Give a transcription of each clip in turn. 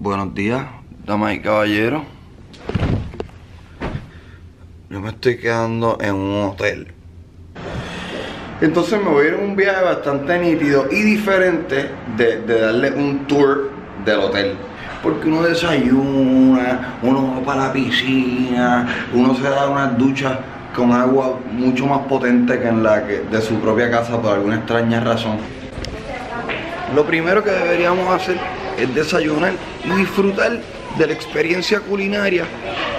Buenos días, damas y caballeros. Yo me estoy quedando en un hotel. Entonces me voy a ir en un viaje bastante nítido y diferente de, de darle un tour del hotel. Porque uno desayuna, uno va para la piscina, uno se da unas duchas con agua mucho más potente que en la que de su propia casa por alguna extraña razón. Lo primero que deberíamos hacer es desayunar y disfrutar de la experiencia culinaria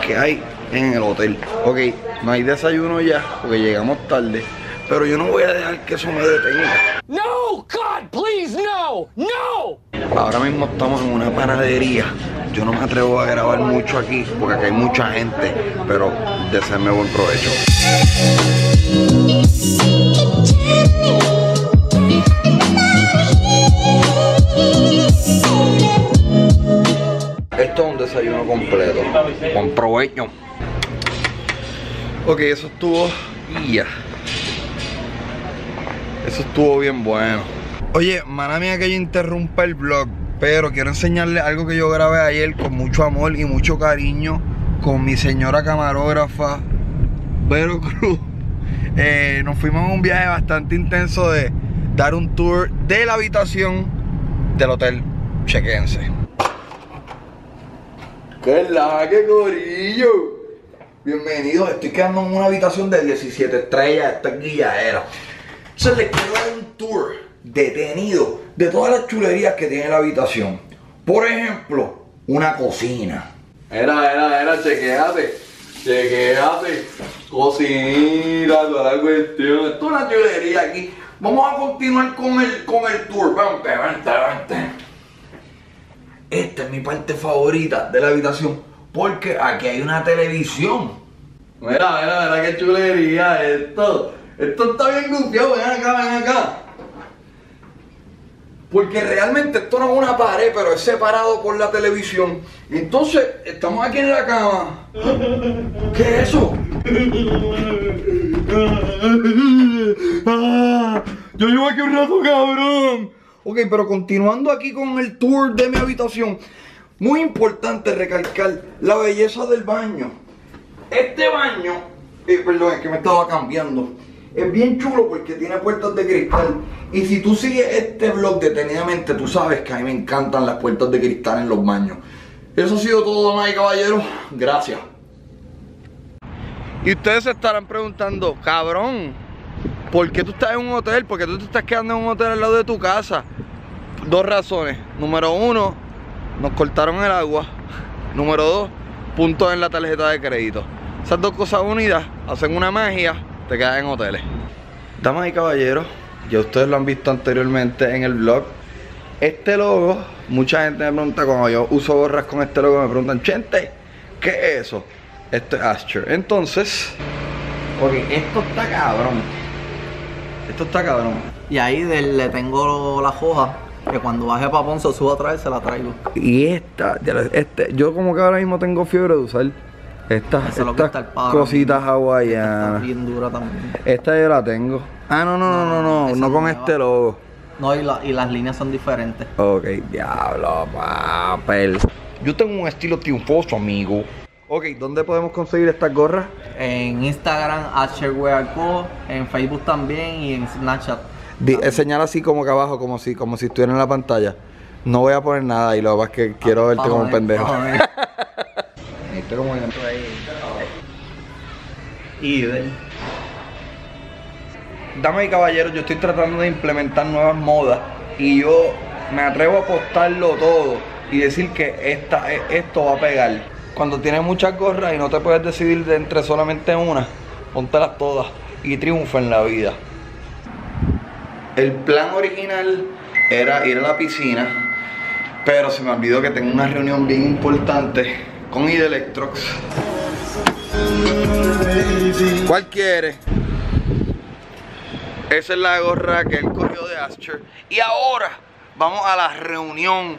que hay en el hotel. Ok, no hay desayuno ya porque llegamos tarde, pero yo no voy a dejar que eso me detenga. No, God, please, no, no. Ahora mismo estamos en una panadería. Yo no me atrevo a grabar mucho aquí porque aquí hay mucha gente, pero deseenme buen provecho. Esto es un desayuno completo. Con provecho. Ok, eso estuvo. Eso estuvo bien bueno. Oye, mana mía que yo interrumpa el vlog, pero quiero enseñarles algo que yo grabé ayer con mucho amor y mucho cariño con mi señora camarógrafa, Vero Cruz. Eh, nos fuimos en un viaje bastante intenso de dar un tour de la habitación del hotel. Chequense. ¿Qué que gorillo? Bienvenidos, estoy quedando en una habitación de 17 estrellas, esta es guilladera. Entonces les quiero dar un tour detenido de todas las chulerías que tiene la habitación. Por ejemplo, una cocina. Era, era, era, chequeate, chequeate, cocinita, toda la cuestión. Esto es una chulería aquí. Vamos a continuar con el, con el tour. Vente, vente, vente. Esta es mi parte favorita de la habitación porque aquí hay una televisión. Mira, mira, mira qué chulería esto. Esto está bien gufiado, ven acá, ven acá. Porque realmente esto no es una pared, pero es separado por la televisión. Entonces, estamos aquí en la cama. ¿Qué es eso? Ah, yo llevo aquí un rato, cabrón. Ok, pero continuando aquí con el tour de mi habitación. Muy importante recalcar la belleza del baño. Este baño, eh, perdón, es que me estaba cambiando. Es bien chulo porque tiene puertas de cristal. Y si tú sigues este vlog detenidamente, tú sabes que a mí me encantan las puertas de cristal en los baños. Eso ha sido todo, damas y caballeros. Gracias. Y ustedes se estarán preguntando, cabrón, ¿por qué tú estás en un hotel? ¿Por qué tú te estás quedando en un hotel al lado de tu casa? Dos razones. Número uno, nos cortaron el agua. Número dos, puntos en la tarjeta de crédito. Esas dos cosas unidas hacen una magia, te quedas en hoteles. Damas y caballeros, ya ustedes lo han visto anteriormente en el vlog. Este logo, mucha gente me pregunta cuando yo uso gorras con este logo, me preguntan, Chente, ¿qué es eso? Esto es Asher. Entonces, ok, esto está cabrón. Esto está cabrón. Y ahí le tengo la hoja que cuando baje para Ponce subo otra vez se la traigo. Y esta, este, yo como que ahora mismo tengo fiebre de usar estas, Eso el cositas hawaianas. bien dura también. Esta yo la tengo. Ah, no, no, no, no, no, no con este logo. No, y, la- y las líneas son diferentes. Ok, diablo, papel. Yo tengo un estilo triunfoso, amigo. Ok, ¿dónde podemos conseguir estas gorras? En Instagram, Co, en Facebook también y en Snapchat. Di- eh, señala así como que abajo, como si, como si estuviera en la pantalla. No voy a poner nada y lo que pasa es que quiero verte como un pendejo. Este como que- Y ven. Damas y caballeros, yo estoy tratando de implementar nuevas modas y yo me atrevo a apostarlo todo y decir que esta, e- esto va a pegar. Cuando tienes muchas gorras y no te puedes decidir de entre solamente una, póntelas todas y triunfa en la vida. El plan original era ir a la piscina, pero se me olvidó que tengo una reunión bien importante con Ida Electrox. ¿Cuál quiere? Esa es la gorra que él cogió de Asher. Y ahora vamos a la reunión.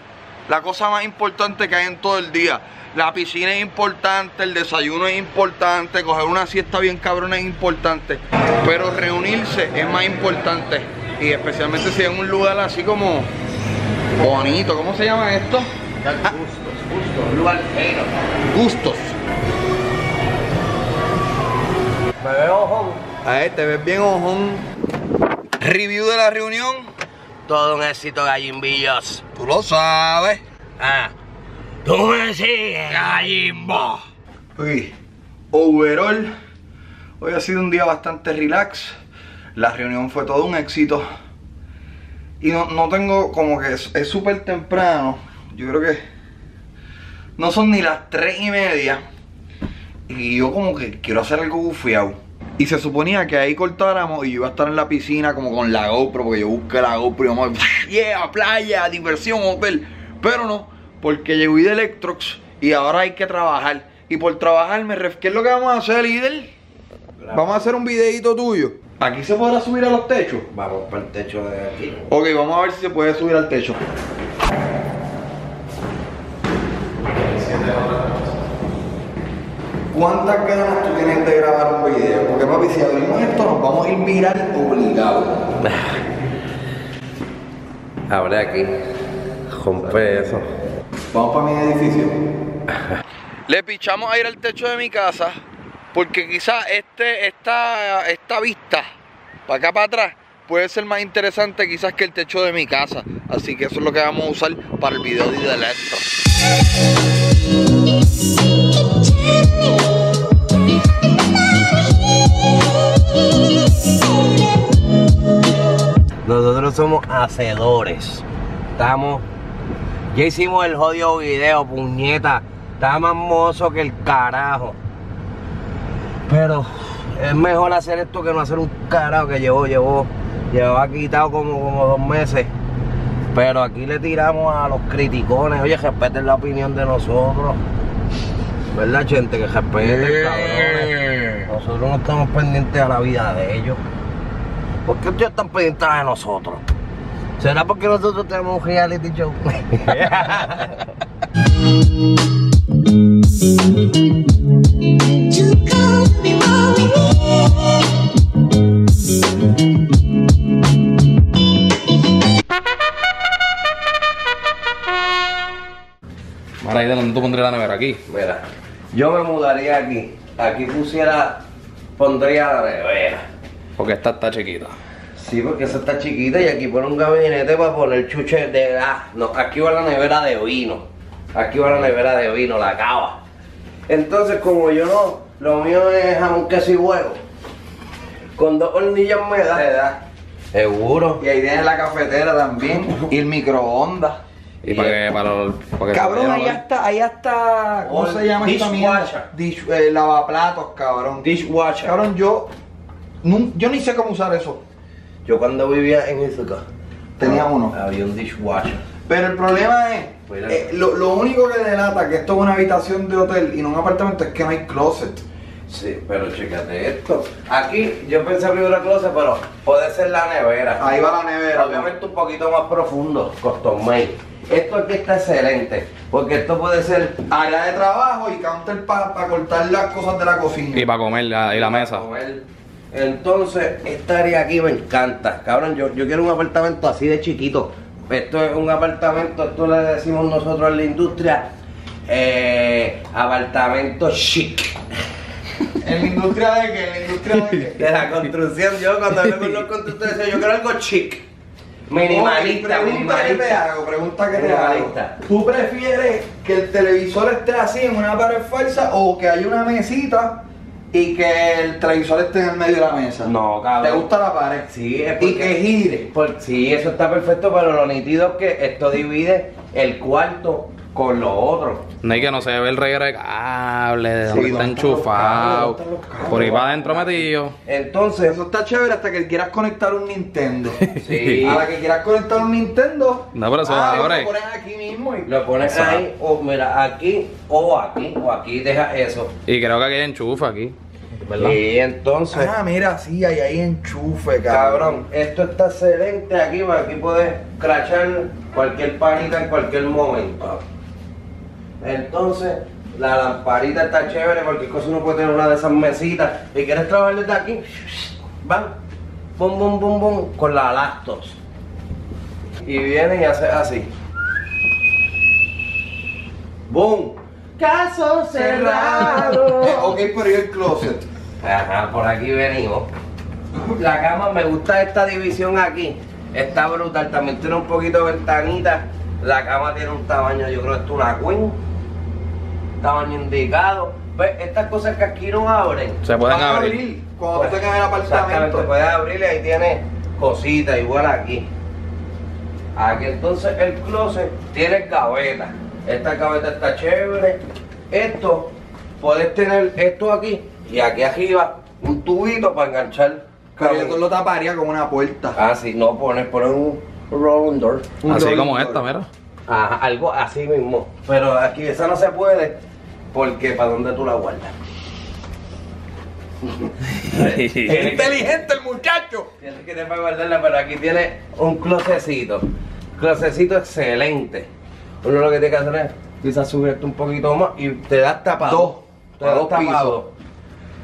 La cosa más importante que hay en todo el día. La piscina es importante, el desayuno es importante, coger una siesta bien cabrona es importante. Pero reunirse es más importante. Y especialmente si es un lugar así como bonito. ¿Cómo se llama esto? Gustos, gustos, lugar. Gustos. Me veo ojón. A te ves bien ojón. Review de la reunión. Todo un éxito, gallimbillos. Tú lo sabes. Ah, tú me sigues, gallimbo. Uy, overall, hoy ha sido un día bastante relax. La reunión fue todo un éxito. Y no, no tengo como que es es súper temprano. Yo creo que no son ni las tres y media. Y yo como que quiero hacer algo gufiado. Y se suponía que ahí cortáramos y yo iba a estar en la piscina como con la GoPro, porque yo busqué la GoPro y vamos, yeah, playa, diversión, hotel. Pero no, porque llegó de Electrox y ahora hay que trabajar. Y por trabajar, me ref... ¿qué es lo que vamos a hacer, líder? Vamos a hacer un videito tuyo. ¿Aquí se podrá subir a los techos? Vamos para el techo de aquí. Ok, vamos a ver si se puede subir al techo. ¿Cuántas ganas tú tienes de grabar un video? Porque papi, si abrimos esto nos vamos a ir viral obligado. Abre aquí. Rompe eso. Vamos para mi edificio. Le pichamos a ir al techo de mi casa porque quizás este, esta, esta vista para acá para atrás puede ser más interesante quizás que el techo de mi casa. Así que eso es lo que vamos a usar para el video de Electro. Nosotros somos hacedores. Estamos. Ya hicimos el jodido video, puñeta. Está más mozo que el carajo. Pero es mejor hacer esto que no hacer un carajo que llevó, llevó. Llevaba quitado como, como dos meses. Pero aquí le tiramos a los criticones. Oye, respeten la opinión de nosotros. ¿Verdad, gente? Que respeten, cabrones. Nosotros no estamos pendientes a la vida de ellos. ¿Por qué ustedes están pendientes de nosotros? ¿Será porque nosotros tenemos un reality show? You call me mommy. ¿Y de dónde tú pondrías la nevera? Aquí. Mira, yo me mudaría aquí. Aquí pusiera, pondría la nevera. Porque esta está chiquita. Sí, porque esa está chiquita y aquí pone un gabinete para poner chuche de gas. No, aquí va la nevera de vino. Aquí va la nevera de vino, la cava. Entonces, como yo no, lo mío es jamón, queso y huevo. Con dos hornillas me da. Te da. Seguro. Y ahí tienes la cafetera también. y el microondas. Y para que, para, los- para que Cabrón, ahí vayan a ver. está, ahí está. ¿Cómo All se llama esta mierda? Dish, eh, lavaplatos, cabrón. Dishwasher. Cabrón, yo. nun- yo ni sé cómo usar eso. Yo cuando vivía en Izuka Tenía uno. Había un dishwasher. Pero el problema es. Mira. eh, lo, lo único que delata que esto es una habitación de hotel y no un apartamento es que no hay closet. Sí, pero chécate esto. Aquí yo pensé que era closet, pero puede ser la nevera. Ahí va la nevera. Obviamente un poquito más profundo, custom made. Esto aquí está excelente, porque esto puede ser Área de trabajo y counter para cortar las cosas de la cocina. Y para comer la, y la para mesa. comer. Entonces, esta área aquí me encanta. Cabrón, yo, yo quiero un apartamento así de chiquito. Esto es un apartamento, esto le decimos nosotros en la industria, eh, apartamento chic. ¿En la industria de qué? ¿En la industria de qué? De la construcción, yo cuando hablo con los constructores, decía, yo quiero algo chic. Minimalista, pregunta que te minimalista. hago, pregunta que te hago. Minimalista. ¿Tú prefieres que el televisor esté así en una pared falsa o que haya una mesita y que el televisor esté en el medio de la mesa? No, cabrón. ¿Te gusta la pared? Sí, es Y porque- que gire. Por- sí, eso está perfecto, pero lo nítido es que esto divide el cuarto con lo otro. No hay que no se ve el reguero de cable, de Sí, donde está ¿dónde están los enchufado. Por ahí para adentro metido. Entonces, Eso está chévere hasta que quieras conectar un Nintendo. Sí. A la que quieras conectar un Nintendo. No, pero eso ah, abre. Lo pones aquí mismo y lo pones Exacto. ahí, o mira, aquí, o aquí, o aquí, deja eso. Y creo que aquí hay enchufe aquí. ¿Verdad? Y entonces, Ah, mira, sí, ahí hay enchufe, cabrón. cabrón, esto está excelente aquí, porque aquí puedes crachar cualquier panita en cualquier momento. Entonces, la lamparita está chévere, porque cosa uno puede tener una de esas mesitas. Y quieres trabajar desde aquí, van, bum, bum, bum, bum, con la lactos. Y viene y hace así. ¡Boom! Caso cerrado. Eh, ok, pero ¿y el closet? Ajá, por aquí venimos. La cama, me gusta esta división aquí. Está brutal, también tiene un poquito de ventanita. La cama tiene un tamaño, yo creo que es una queen. Tamaño indicado. ¿Ves? Estas cosas que aquí no abren. Se pueden Van a abrir. Cuando tú tengas el apartamento. puedes abrir y ahí tiene cositas, igual aquí. Aquí entonces el closet tiene gaveta. Esta gaveta está chévere. Esto, puedes tener esto aquí y aquí arriba un tubito para enganchar. Pero yo lo taparía como una puerta. Ah, sí, no pones, poner un rolling door. Un Así rolling como door. esta, mira. Ajá, algo así mismo. Pero aquí esa no se puede porque ¿para dónde tú la guardas? Es inteligente el muchacho. Tienes que tener para guardarla, pero aquí tiene un closecito. Closecito excelente. Uno lo que tiene que hacer es quizás subirte un poquito más y te das tapado. Dos. Te das Dos tapado.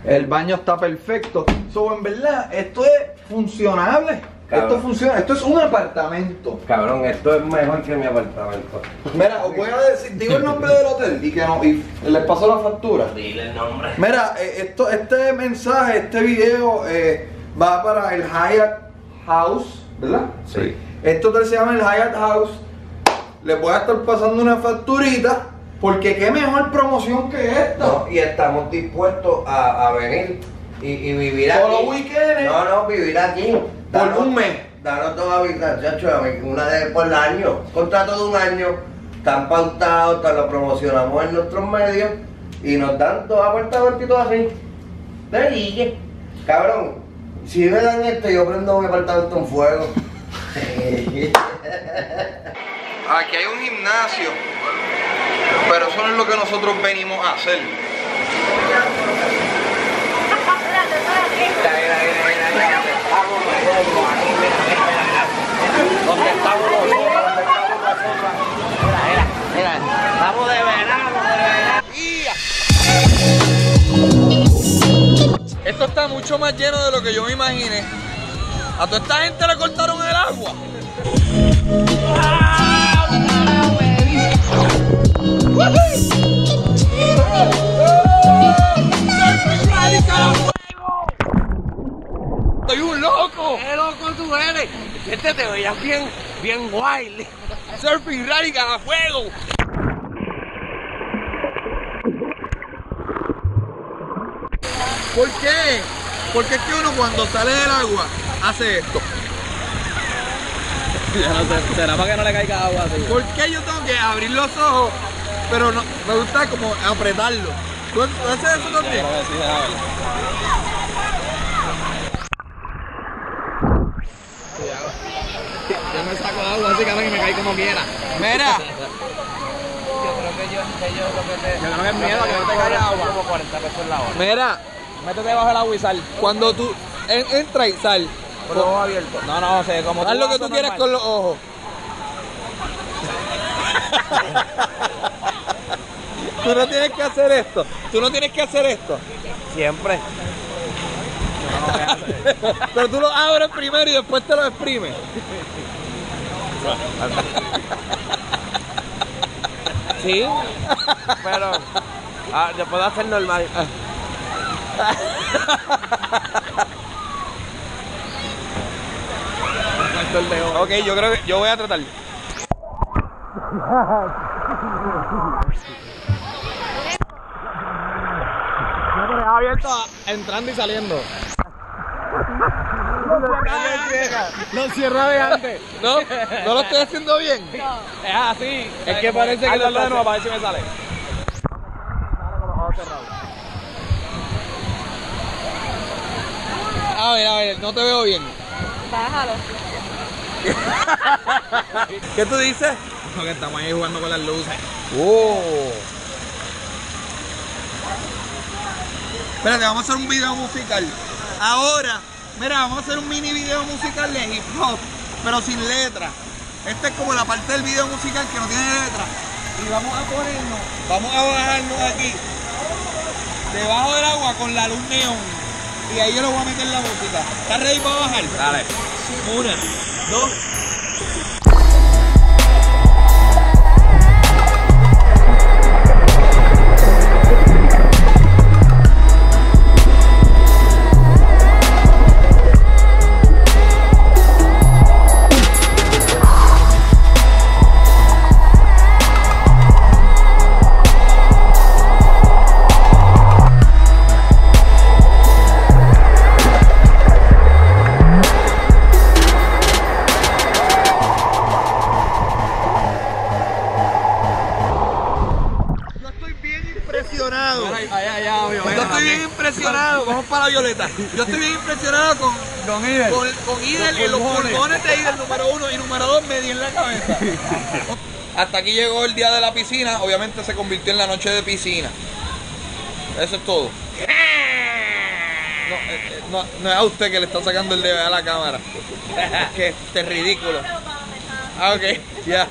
El baño está perfecto. So, en verdad, esto es funcionable. Cabrón. Esto funciona. Esto es un apartamento. Cabrón, esto es mejor que mi apartamento. Mira, os voy a decir, digo el nombre del hotel y que no, y les paso la factura. Dile el nombre. Mira, eh, esto, este mensaje, este video eh, va para el Hyatt House, ¿verdad? Sí. Este hotel se llama el Hyatt House. Les voy a estar pasando una facturita. Porque qué mejor promoción que esta. No, y estamos dispuestos a, a venir y, y vivir aquí. Solo weekends. No, no, vivir aquí. Por un mes. Danos toda vida, chacho, una vez por el año. Contrato de un año. Están pautados, te lo promocionamos en nuestros medios y nos dan dos apartamentos y todo así. De guille. Cabrón, si me dan esto, yo prendo mi apartamento en fuego. Aquí hay un gimnasio. Pero eso no es lo que nosotros venimos a hacer. Esto está mucho más lleno de lo que yo me imaginé. A toda esta gente le cortaron el agua. ¡Soy Este te veías bien, bien wild. ¡Surfing Radical a fuego! ¿Por qué? Porque es que uno cuando sale del agua hace esto. ¿Será para que no le caiga agua así? ¿Por qué yo tengo que abrir los ojos? Pero no, me gusta como apretarlo. ¿Tú, tú haces eso también? Yo me saco agua así, me cae como quiera. Mira, Yo creo que yo, que yo lo que te. Yo creo que es miedo que no te caiga agua. Como 40 pesos la hora. mira, Métete bajo el agua y sal. cuando tú en- entra y sal, Con los ojos abiertos. No, no, sé, como haz lo que tú quieras con los ojos. Tú no tienes que hacer esto. Tú no tienes que hacer esto. Siempre. Pero tú lo abres primero y después te lo exprimes. Sí. Pero. Ah, yo puedo hacer normal. Ok, yo creo que yo voy a tratar. abierto entrando y saliendo. Lo cierra de antes. No, no lo estoy haciendo bien. Es así. Es que parece que lo de de nuevo para ver si me sale. A ver, a ver, no te veo bien. Bájalo. ¿Qué tú dices? Porque estamos ahí jugando con las luces. Oh. Espérate, vamos a hacer un video musical. Ahora, mira, vamos a hacer un mini video musical de hip hop, pero sin letra. Esta es como la parte del video musical que no tiene letra. Y vamos a ponernos, vamos a bajarnos aquí, debajo del agua con la luz neón. Y ahí yo le voy a meter la música. ¿Estás ready para bajar? Dale. Una, dos. Impresionado. Yo estoy bien impresionado. Vamos para la Violeta. Yo estoy bien impresionado con, con Idel. Con, con Idel y los pulmones de Idel número uno y número dos me di en la cabeza. Hasta aquí llegó el día de la piscina. Obviamente se convirtió en la noche de piscina. Eso es todo. No, eh, eh, no, no es a usted que le está sacando el dedo a la cámara. Es que este es ridículo. Ah, ok, ya.